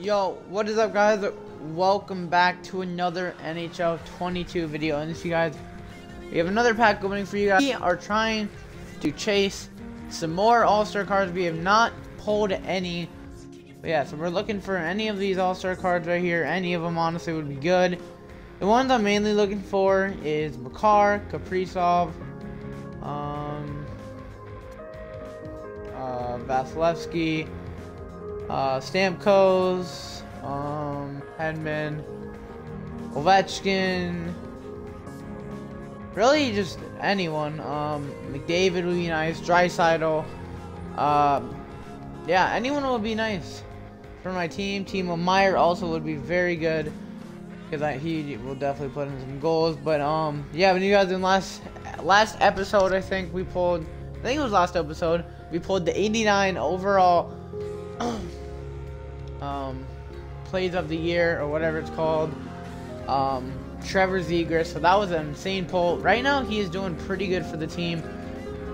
Yo, what is up guys? Welcome back to another NHL 22 video. And this you guys, we have another pack opening for you guys. We are trying to chase some more All-Star cards. We have not pulled any. But yeah, so we're looking for any of these All-Star cards right here. Any of them honestly would be good. The ones I'm mainly looking for is Makar, Kaprizov, um, uh, Vasilevskiy, uh, Stamkos, um, Hedman, Ovechkin, really just anyone. Um, McDavid would be nice, Draisaitl, uh, yeah, anyone would be nice for my team. Timo Meier also would be very good because he will definitely put in some goals. But um, yeah, when you guys in last last episode, I think we pulled. I think it was last episode. We pulled the 89 overall um, plays of the year or whatever it's called. Um, Trevor Zegras. So that was an insane pull. Right now, he is doing pretty good for the team.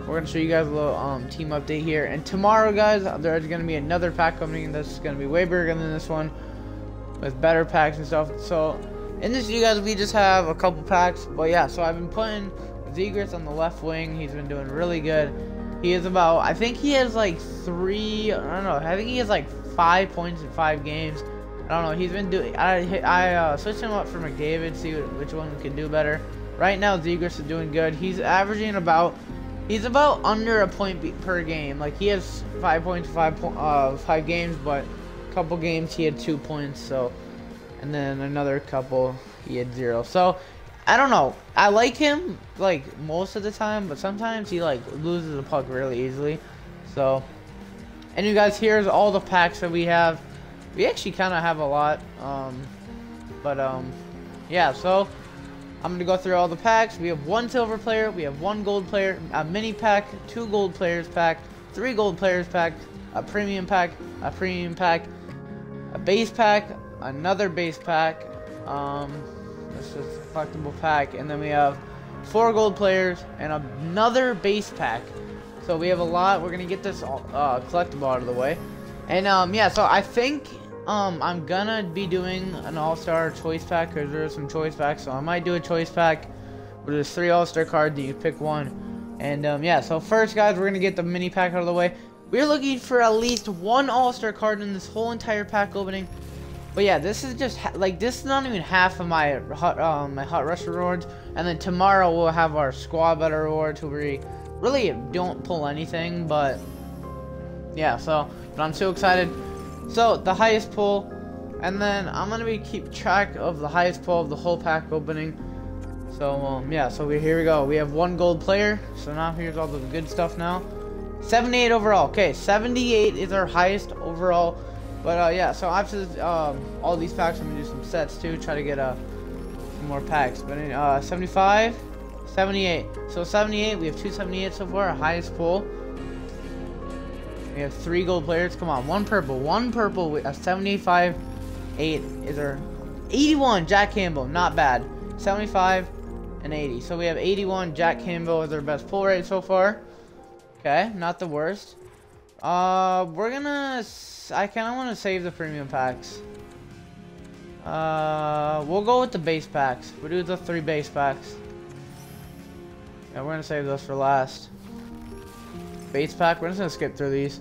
We're gonna show you guys a little um, team update here. And tomorrow, guys, there's gonna be another pack coming. That's gonna be way bigger than this one, with better packs and stuff. So in this, you guys, we just have a couple packs. But yeah, so I've been putting Zegras on the left wing. He's been doing really good. He is about, I think he has like three, I don't know, I think he has like five points in five games. I don't know, he's been doing, I, I uh, switched him up for McDavid, see which one can do better. Right now, Zegras is doing good. He's averaging about, he's about under a point per game. Like, he has five points, five, uh, five games, but a couple games he had two points, so, and then another couple he had zero. So, I don't know. I like him like most of the time, but sometimes he like loses the puck really easily. So, and you guys, here's all the packs that we have. We actually kind of have a lot. Um, but um, yeah. So I'm gonna go through all the packs. We have one silver player, we have one gold player, a mini pack, two gold players pack, three gold players pack, a premium pack, a premium pack, a base pack, another base pack. Um, this is a collectible pack. And then we have four gold players and another base pack. So we have a lot. We're going to get this uh, collectible out of the way. And um, yeah, so I think um, I'm going to be doing an all-star choice pack because there's some choice packs. So I might do a choice pack where there's three all-star cards and you pick one. And um, yeah, so first guys, we're going to get the mini pack out of the way. We're looking for at least one all-star card in this whole entire pack opening. But yeah, this is just like this is not even half of my hot um, my HUT Rush rewards. And then tomorrow we'll have our squad battle rewards where we really don't pull anything, but yeah. So, but I'm so excited. So the highest pull, and then I'm gonna be keep track of the highest pull of the whole pack opening. So um, yeah. So we here we go. We have one gold player. So now here's all the good stuff now. 78 overall. Okay, 78 is our highest overall but uh, yeah, so after um, all these packs, I'm gonna do some sets too, try to get uh, more packs. But uh, 75, 78. So 78, we have two 78 so far, our highest pull. We have three gold players. Come on, one purple, one purple. A 75, eight is our 81. Jack Campbell, not bad. 75 and 80. So we have 81. Jack Campbell is our best pull rate so far. Okay, not the worst. Uh, we're gonna I kind of want to save the premium packs. Uh, we'll go with the base packs. We'll do the three base packs. Yeah, we're gonna save those for last. Base pack, we're just gonna skip through these.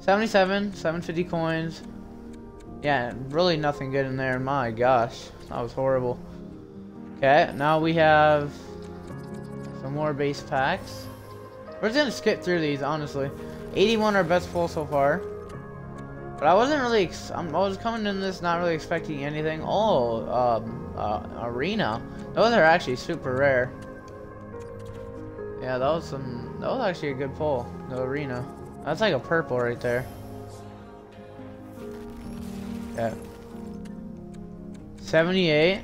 77, 750 coins. Yeah, really nothing good in there. My gosh, that was horrible. Okay, now we have some more base packs. We're just gonna skip through these, honestly. 81 our best pull so far. But I wasn't really, I was coming in this not really expecting anything. Oh, um, uh, arena. Those are actually super rare. Yeah, that was some, that was actually a good pull, the arena. That's like a purple right there. Yeah. 78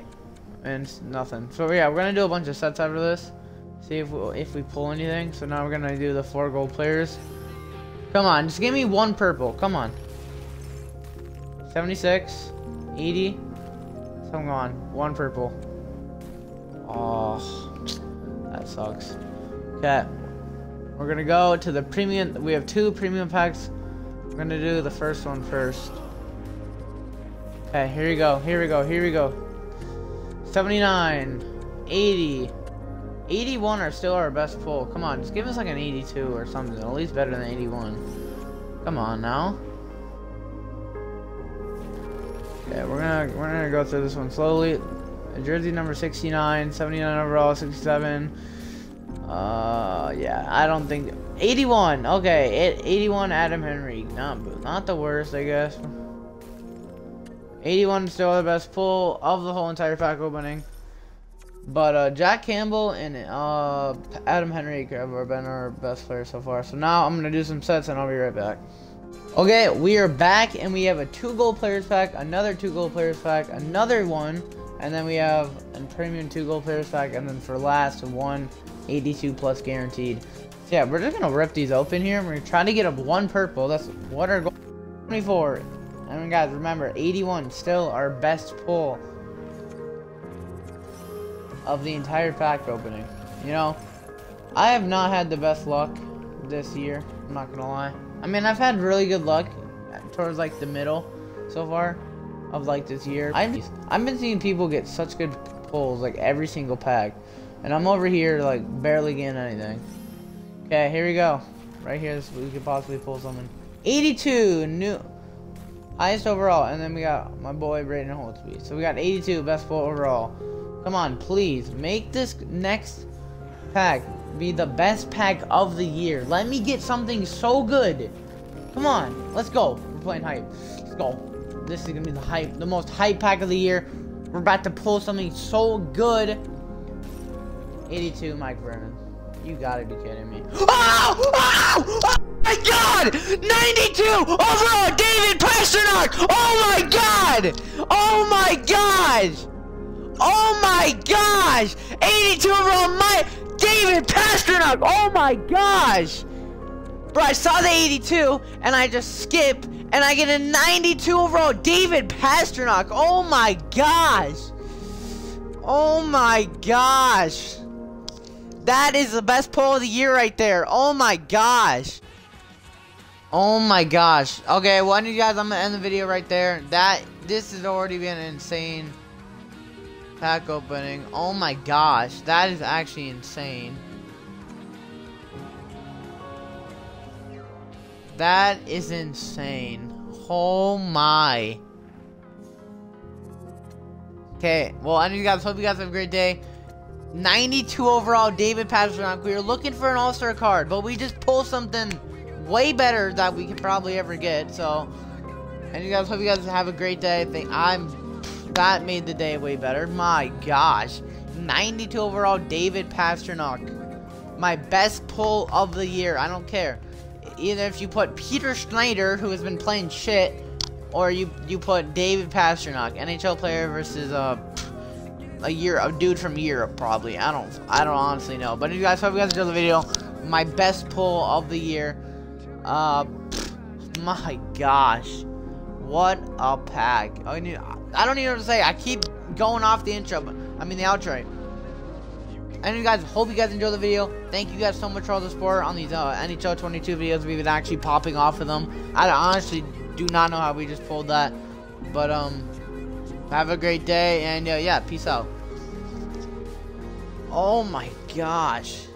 and nothing. So yeah, we're gonna do a bunch of sets after this. See if we, if we pull anything. So now we're gonna do the four gold players. Come on, just give me one purple. Come on. 76, 80. So I'm gone. One purple. Oh, that sucks. Okay. We're gonna go to the premium. We have two premium packs. We're gonna do the first one first. Okay, here we go. Here we go. Here we go. 79, 80, 81 are still our best pull. Come on, just give us like an 82 or something. At least better than 81. Come on now. Yeah, we're gonna we're gonna go through this one slowly. Jersey number 69, 79 overall, 67. Uh, yeah, I don't think 81. Okay, it 81 Adam Henry. Not not the worst, I guess. 81 still the best pull of the whole entire pack opening. But uh, Jack Campbell and uh, Adam Henry have been our best players so far. So now I'm going to do some sets and I'll be right back. Okay, we are back and we have a two gold players pack, another two gold players pack, another one, and then we have a premium two gold players pack, and then for last, one 82 plus guaranteed. So yeah, we're just to rip these open here. We're trying to get up one purple. That's what our goal 24. And guys, remember, 81 still our best pull of the entire pack opening. You know, I have not had the best luck this year. I'm not gonna lie. I mean, I've had really good luck towards like the middle so far of like this year. I've I've been seeing people get such good pulls like every single pack, and I'm over here like barely getting anything. Okay, here we go. Right here, we could possibly pull something. 82 new highest overall, and then we got my boy Braden Holtby. So we got 82 best pull overall. Come on, please make this next pack be the best pack of the year. Let me get something so good. Come on, let's go. We're playing hype. Let's go. This is gonna be the hype, the most hype pack of the year. We're about to pull something so good. 82, Mike Vernon. You gotta be kidding me. Oh! Oh! oh my god! 92 overall, David Pastrnak! Oh my god! Oh my gosh! Oh my gosh! 82 overall, my David Pastrnak! Oh my gosh! Bro, I saw the 82, and I just skip, and I get a 92 overall David Pastrnak. Oh my gosh! Oh my gosh! That is the best pull of the year right there. Oh my gosh. Oh my gosh. Okay, well, you guys, I'm gonna end the video right there. That this has already been insane pack opening. Oh my gosh, that is actually insane. That is insane. Oh my. Okay, well, I know you guys. Hope you guys have a great day. 92 overall, David Pastrnak. We were looking for an All-Star card, but we just pulled something way better that we could probably ever get. So, and you guys, hope you guys have a great day. I think I'm that made the day way better. My gosh, 92 overall, David Pastrnak. My best pull of the year. I don't care. Either if you put Peter Schneider, who has been playing shit, or you you put David Pastrnak, NHL player versus uh a year a dude from Europe probably. I don't I don't honestly know. But you guys hope you guys enjoyed the video. My best pull of the year. Uh my gosh. What a pack. I mean, I don't even know what to say. I keep going off the intro, but I mean the outro. And you guys, hope you guys enjoyed the video. Thank you guys so much for all the support on these uh, NHL 22 videos. We've been actually popping off of them. I honestly do not know how we just pulled that. But, um, have a great day, and uh, yeah, peace out. Oh my gosh.